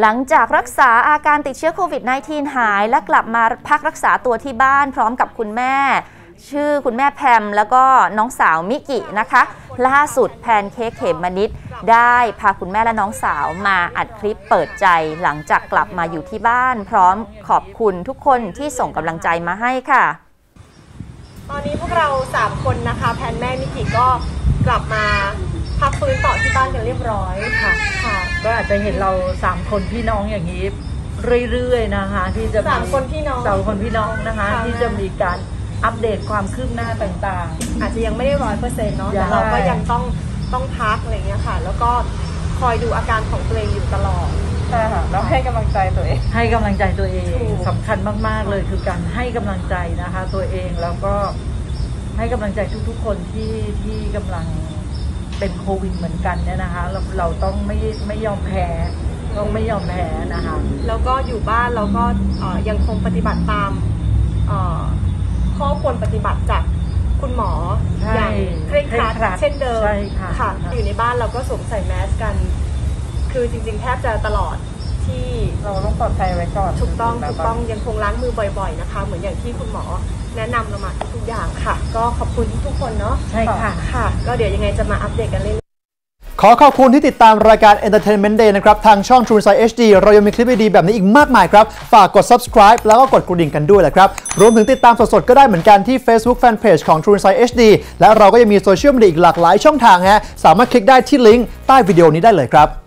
หลังจากรักษาอาการติดเชื้อโควิด -19 หายและกลับมาพักรักษาตัวที่บ้านพร้อมกับคุณแม่ ชื่อคุณแม่แพมแล้วก็น้องสาวมิกินะคะ ล่าสุดแพนเค้กเขมมนิดได้พาคุณแม่และน้องสาวมาอัดคลิปเปิดใจ หลังจากกลับมาอยู่ที่บ้าน พร้อมขอบคุณทุกคนที่ส่งกำลังใจมาให้ค่ะ ตอนนี้พวกเรา 3 คนนะคะ แพนแม่มิกิก็กลับมา พักฟื้นต่อที่บ้านกันเรียบร้อยค่ะ ค่ะ ก็อาจจะเห็นเราสามคนพี่น้องอย่างนี้ เรื่อยๆนะคะ ที่จะสามคนพี่น้องสามคนพี่น้องนะคะ ค่ะ ที่จะมีการอัปเดตความคืบหน้าต่าง อาจจะยังไม่ได้ร้อยเปอร์เซ็นต์เนาะใช่แต่เราก็ยังต้องต้องพักอะไรเงี้ยค่ะ แล้วก็คอยดูอาการของตัวเองอยู่ตลอด ใช่ค่ะแล้วให้กำลังใจตัวเอง ๆ ให้กำลังใจตัวเองถูก สำคัญมาก ๆ เลยคือการให้กำลังใจนะคะ ตัวเองแล้วก็ให้กำลังใจทุกๆ คนที่ที่กำลัง เป็นโควิดเหมือนกันเนี่ยนะคะ เราเราต้องไม่ไม่ยอมแพ้ต้องไม่ยอมแพ้นะคะ แล้วก็อยู่บ้านเราก็เอ่อยังคงปฏิบัติตามเอ่อข้อควรปฏิบัติจากคุณหมอใช่อย่างเคร่งครัดเคร่งครัดเช่นเดิมใช่ค่ะอยู่ในบ้านเราก็สวมใส่แมสกัน คือจริงๆ แทบจะตลอด ที่เราต้องปลอดภัยไว้ก่อนถูกต้องแล้วถูกต้องยังคงล้างมือบ่อยๆนะคะ เหมือนอย่างที่คุณหมอแนะนำเรามาทุกๆอย่างค่ะ ก็ขอบคุณทุกๆคนเนาะใช่ค่ะค่ะ ก็เดี๋ยวยังไงจะมาอัปเดตกันเรื่อยๆขอขอบคุณที่ติดตามรายการ Entertainment Day นะครับ ทางช่อง True Insight HD เรายังมีคลิปดีๆแบบนี้อีกมากมายครับ ฝากกด subscribe แล้วก็กดกระดิ่งกันด้วยแหละครับ รวมถึงติดตามสดๆ ก็ได้เหมือนกันที่ Facebook Fanpage ของ True Insight HD และเราก็ยังมีโซเชียลมีเดียอีกหลากหลายช่องทางฮะสามารถคลิกได้ที่ลิงก์ใต้วิดีโอนี้ได้เลยครับ